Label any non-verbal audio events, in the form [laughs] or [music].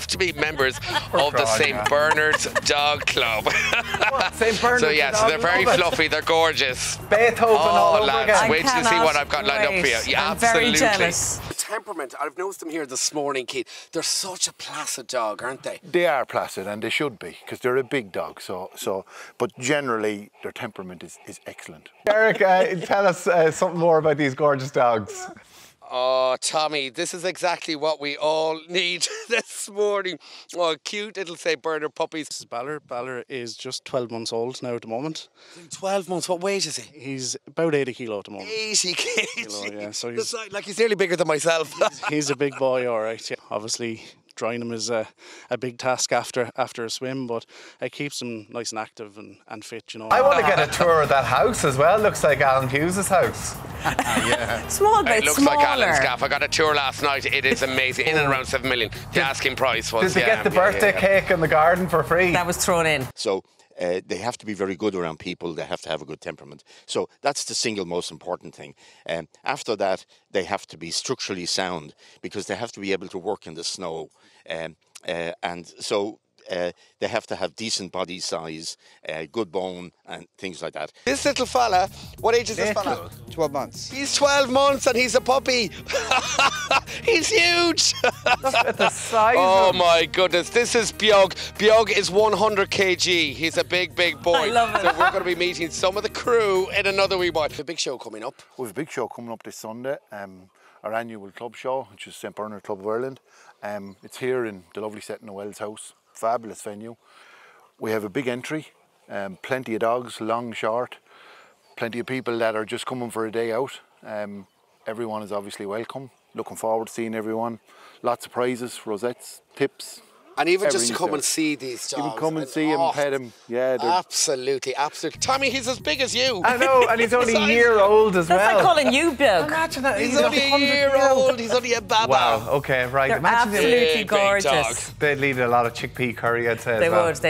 off to be members [laughs] of the St. Bernard's Dog Club. St. Bernard's [laughs] so, yeah, so they're very fluffy, they're gorgeous. Beethoven all Oh, over lads, again. wait to see what I've got lined up for you. Yeah, I'm very absolutely. jealous. The temperament, I've noticed them here this morning, Keith. They're such a placid dog, aren't they? They are placid, and they should be, because they're a big dog. So, so, but generally, their temperament is, is excellent. Deric, uh, tell us uh, something more about these gorgeous dogs. Oh, Tommy, this is exactly what we all [laughs] need [laughs] this morning. Oh, cute little St. Bernard puppies. This is Balor. Balor is just 12 months old now at the moment. 12 months, what weight is he? He's about 80 kilo at the moment. 80. [laughs] Kilo, yeah, so he's- si- like he's nearly bigger than myself. He's a big boy, all right. Yeah. Obviously, drying him is a, a big task after after a swim, but it keeps him nice and active and, and fit, you know. I want to get a tour of that house as well. Looks like Alan Hughes' house. [laughs] Small bit it looks smaller. like Alan's gaff. I got a tour last night. It is amazing. In and around 7 million. The asking price was. Did they yeah, get the yeah, birthday yeah. cake in the garden for free? That was thrown in. So uh, they have to be very good around people. They have to have a good temperament. So that's the single most important thing. Um, after that, they have to be structurally sound because they have to be able to work in the snow. Um, uh, and so uh, they have to have decent body size, uh, good bone, and things like that. This little fella, what age is this fella? 12 months. He's 12 months and he's a puppy. [laughs] he's huge. Look At the size [laughs] Oh of my goodness, this is Bjog. Bjog is 100 kg. He's a big, big [laughs] boy. I love it. So we're going to be meeting some of the crew in another wee while. A big show coming up. We have a big show coming up this Sunday, um, our annual club show, which is St Bernard Club of Ireland. Um, it's here in the lovely setting of Wells House, fabulous venue. We have a big entry, um, plenty of dogs, long, short, plenty of people that are just coming for a day out. Um, everyone is obviously welcome. Looking forward to seeing everyone. Lots of prizes, rosettes, tips. And even just to come there. and see these dogs. Even come and and- see him, oh, pet him. Yeah, they're- Absolutely, absolutely. Tommy, he's as big as you. I know, and he's [laughs] only a year old as That's well. That's like calling you big. Imagine that. He's he's only a year year old. He's only a baba. Wow. Okay. Right. They're Imagine absolutely Big, big dog. gorgeous. they'd lead a lot of chickpea curry. I'd say. They as well. would. They